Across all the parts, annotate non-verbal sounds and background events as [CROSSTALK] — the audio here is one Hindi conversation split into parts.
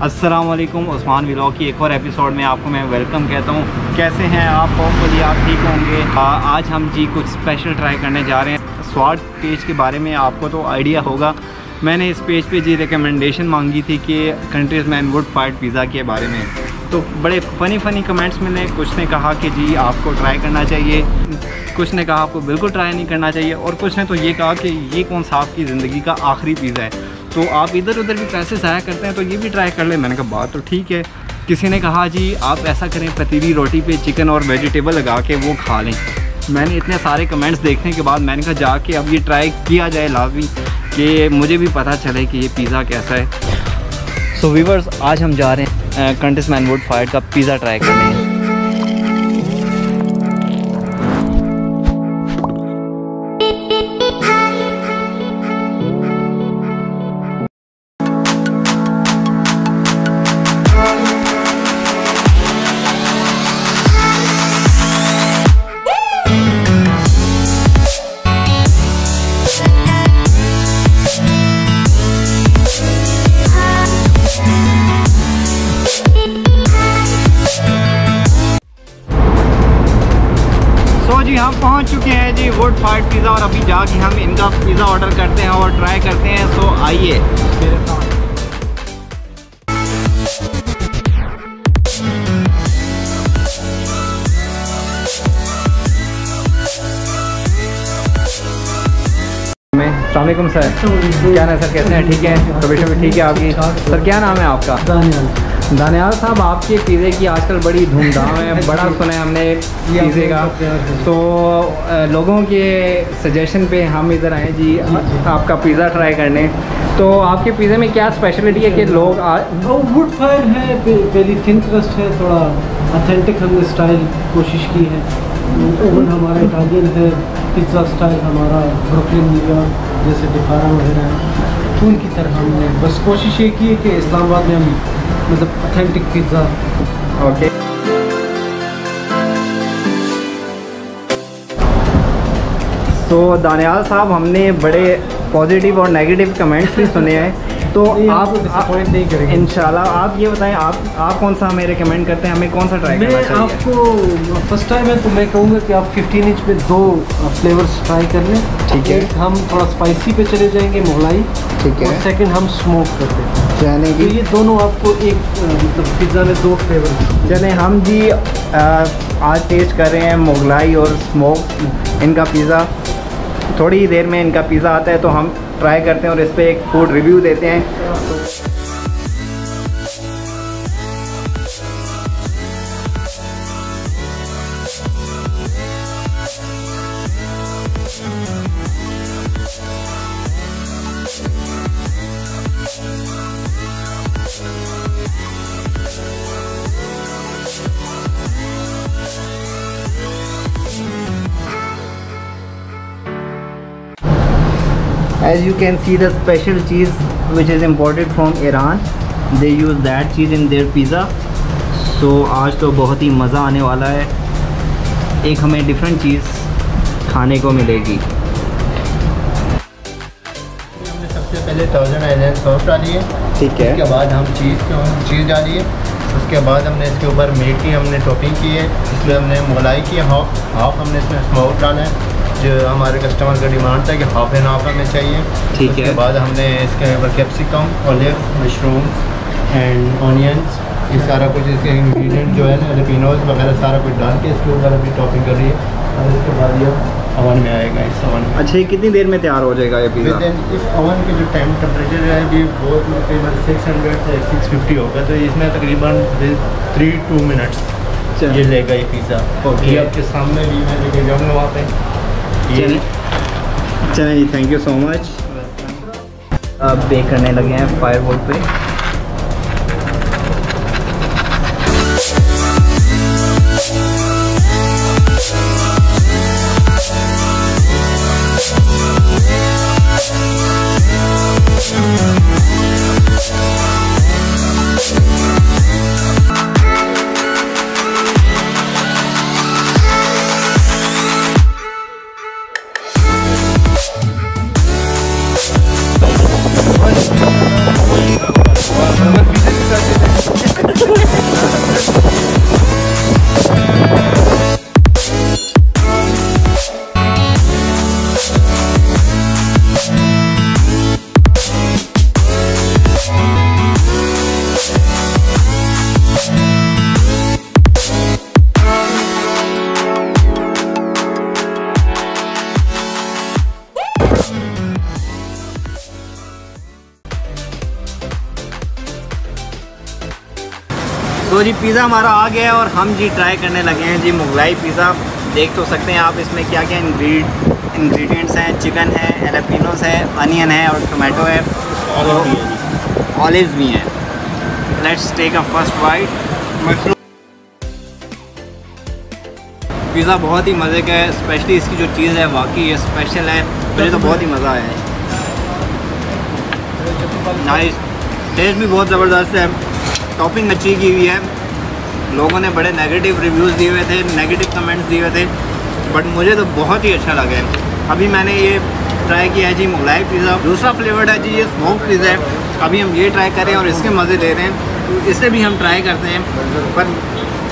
वालेकुम उस्मान व्लॉग की एक और एपिसोड में आपको मैं वेलकम कहता हूँ। कैसे हैं आप? होपफुली आप ठीक होंगे। आज हम जी कुछ स्पेशल ट्राई करने जा रहे हैं। स्वाद पेज के बारे में आपको तो आइडिया होगा। मैंने इस पेज पे जी रिकमेंडेशन मांगी थी कि countries man wood fired pizza के बारे में। तो बड़े फ़नी फ़नी कमेंट्स मिले कुछ ने कहा कि जी आपको ट्राई करना चाहिए। कुछ ने कहा आपको बिल्कुल ट्राई नहीं करना चाहिए। और कुछ ने तो ये कहा कि ये कौन सा आपकी ज़िंदगी का आखिरी पिज़्ज़ा है? तो आप इधर उधर भी पैसे ज़ाया करते हैं तो ये भी ट्राई कर ले। मैंने कहा बात तो ठीक है। किसी ने कहा जी आप ऐसा करें पतीली रोटी पे चिकन और वेजिटेबल लगा के वो खा लें। मैंने इतने सारे कमेंट्स देखने के बाद मैंने कहा जाके अब ये ट्राई किया जाए लाजमी कि मुझे भी पता चले कि ये पिज़्ज़ा कैसा है। सो so, वीवर्स आज हम जा रहे हैं कंटिस मैन वुड फाइट का पिज़्ज़ा ट्राई करने। जी हम पहुँच चुके हैं जी वुड फाइट पिज़्ज़ा और अभी जाके हम इनका पिज़्ज़ा ऑर्डर करते हैं और ट्राई करते हैं सो आइए। मेरे साथ अलैक्म सर। क्या नाम सर? कैसे हैं? ठीक है? तबीयत भी ठीक है आपकी? सर क्या नाम है आपका? दानियाल साहब आपके पिज़्ज़े की आजकल बड़ी धूमधाम है [LAUGHS] बड़ा सुना है हमने पिज़्ज़े का। तो लोगों के सजेशन पे हम इधर आए जी आपका पिज़्ज़ा ट्राई करने। तो आपके पिज़्ज़े में क्या स्पेशलिटी है कि लोग वुड फायर है पहली थिन क्रस्ट है थोड़ा अथेंटिक हमने स्टाइल कोशिश की है। ओवन हमारा इटालियन है पिज़्ज़ा स्टाइल हमारा ब्रुकलिन न्यूयॉर्क जैसे डिफारा वगैरह। है उनकी तरह हमने बस कोशिश ये की है कि इस्लामाबाद में हम मतलब ऑथेंटिक पिज़्ज़ा ओके तो दानियाल साहब, हमने बड़े पॉजिटिव और नेगेटिव कमेंट्स भी सुने हैं। तो आप डिसअपॉइंट नहीं करेंगे। इंशाल्लाह आप ये बताएँ आप आप कौन सा हमें रिकमेंड करते हैं? हमें कौन सा ट्राई करना चाहिए? आपको फ़र्स्ट टाइम है तो मैं कहूँगा कि आप 15 इंच में दो फ्लेवर्स ट्राई कर लें। ठीक है। हम थोड़ा स्पाइसी पे चले जाएँगे मोगलाई ठीक है। सेकंड हम स्मोक करते हैं। यानी तो कि ये दोनों आपको एक मतलब पिज़्ज़ा में दो फ्लेवर चले हम जी आज टेस्ट कर रहे हैं मोगलाई और स्मोक इनका पिज़्ज़ा थोड़ी ही देर में इनका पिज़्ज़ा आता है तो हम ट्राई करते हैं और इस पर एक फ़ूड रिव्यू देते हैं। As you can see the special cheese which is imported from Iran. They use that cheese in their pizza. So आज तो बहुत ही मज़ा आने वाला है। एक हमें डिफरेंट चीज़ खाने को मिलेगी। हमने सबसे पहले थाउज़ेंड आइलैंड सॉस डाली है। ठीक है। उसके बाद हम चीज़ को चीज़ डाली है। उसके बाद हमने इसके ऊपर मीट की हमने टॉपिंग की है। इसमें हमने मलाई की हाफ़ हाफ़ हमने इसमें स्मोक डाला है। जो हमारे कस्टमर का डिमांड था कि हाफ़ एंड हाफ़ हमें चाहिए। ठीक है। उसके बाद हमने इसके ऊपर capsicum olive mushrooms and onions ये सारा कुछ इसके इंग्रेडिएंट जो है ना जलपिनोज वगैरह सारा कुछ डाल के इसके ऊपर अभी टॉपिंग कर रही है। और इसके बाद ये अवन में आएगा इस अवन में। अच्छा ये कितनी देर में तैयार हो जाएगा ये पिज़्ज़ा इस ओवन के जो टाइम टेम्परेचर है अभी बहुत तकरीबन सिक्स हंड्रेड से सिक्स फिफ्टी होगा। तो इसमें तकरीबन थ्री टू मिनट्स ये लेगा ये पिज़्ज़ा. ये आपके सामने भी मैं लेके जाऊँगा वहाँ पे। ये चलें जी थैंक यू सो मच अब बेक करने लगे हैं फायरवुड पे। तो जी पिज़्ज़ा हमारा आ गया है और हम जी ट्राई करने लगे हैं जी मुगलाई पिज़्ज़ा देख तो सकते हैं आप इसमें क्या क्या इंग्रीड इंग्रेडिएंट्स हैं। चिकन है एलेपिनोस है अनियन है और टोमेटो है। ऑलिव्स भी हैं let's take a first bite pizza बहुत ही मज़े का है स्पेशली इसकी जो चीज़ है वाकई ये स्पेशल है। मुझे तो बहुत ही मज़ा आया है। नाइस टेस्ट भी बहुत ज़बरदस्त है। टॉपिंग अच्छी की हुई है। लोगों ने बड़े नेगेटिव रिव्यूज़ दिए हुए थे नेगेटिव कमेंट्स दिए हुए थे बट मुझे तो बहुत ही अच्छा लगा है। अभी मैंने ये ट्राई किया है जी मुगलाई पिज़्ज़ा दूसरा फ्लेवर्ड है जी ये स्मोक पिज़्ज़ा है। अभी हम ये ट्राई करें और इसके मज़े ले रहे हैं। तो इसे भी हम ट्राई करते हैं, पर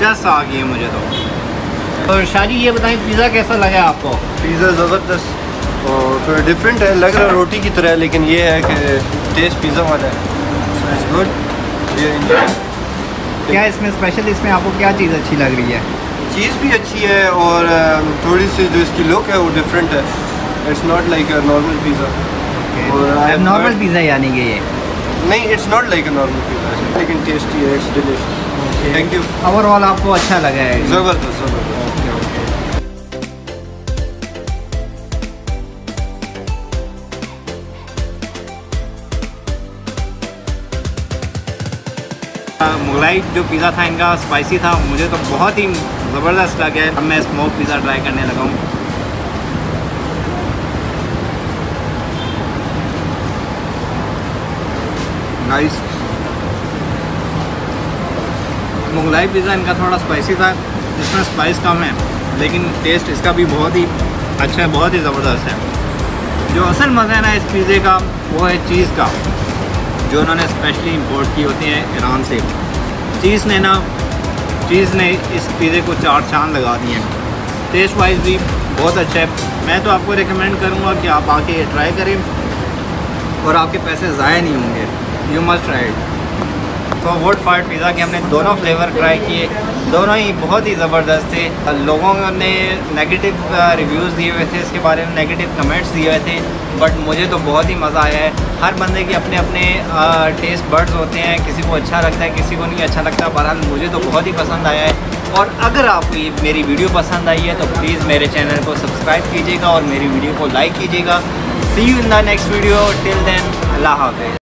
जस्ट आ गई है मुझे तो। और शादी ये बताएँ पिज़्ज़ा कैसा लगा आपको? पिज़्ज़ा ज़बरदस्त। और थोड़ा डिफरेंट है, लग रहा रोटी की तरह, लेकिन ये है कि टेस्ट पिज़्ज़ा वाला है। गुड ये क्या इसमें स्पेशल इसमें आपको क्या चीज़ अच्छी लग रही है? चीज़ भी अच्छी है और थोड़ी सी जो इसकी लुक है वो डिफरेंट है। It's not like a normal pizza और नॉर्मल पिज़्ज़ा यानी कि ये? नहीं it's not like a normal pizza लेकिन टेस्टी है it's delicious thank you overall आपको अच्छा लगा है। ज़बरदस्त ज़बरदस्त। मुगलाई, जो पिज़्ज़ा था इनका स्पाइसी था, मुझे तो बहुत ही ज़बरदस्त लगा है अब मैं स्मोक पिज़्ज़ा ट्राई करने लगा हूँ। नाइस मुगलाई पिज़्ज़ा इनका थोड़ा स्पाइसी था, इसमें स्पाइस कम है, लेकिन टेस्ट इसका भी बहुत ही अच्छा है, बहुत ही ज़बरदस्त है। जो असल मज़ा है ना इस पिज़्ज़े का, वो है चीज़ का। जो उन्होंने स्पेशली इंपोर्ट की होती हैं ईरान से। चीज़ ने ना, चीज़ ने इस पिज़्ज़े को चार चाँद लगा दिए हैं। टेस्ट वाइज भी बहुत अच्छा है। मैं तो आपको रिकमेंड करूँगा कि आप आके ये ट्राई करें और आपके पैसे ज़ाया नहीं होंगे। यू मस्ट ट्राई तो वुड फायर पिज़्ज़ा के हमने दोनों फ्लेवर ट्राई किए। दोनों ही बहुत ही ज़बरदस्त थे। लोगों ने नेगेटिव रिव्यूज़ दिए हुए थे, इसके बारे में नेगेटिव कमेंट्स दिए हुए थे। बट मुझे तो बहुत ही मज़ा आया है। हर बंदे के अपने अपने टेस्ट बर्ड्स होते हैं। किसी को अच्छा लगता है, किसी को नहीं अच्छा लगता। बहरहाल मुझे तो बहुत ही पसंद आया है। और अगर आपको ये मेरी वीडियो पसंद आई है तो प्लीज़ मेरे चैनल को सब्सक्राइब कीजिएगा और मेरी वीडियो को लाइक कीजिएगा। See you in the next video till then अल्लाह हाफिज़।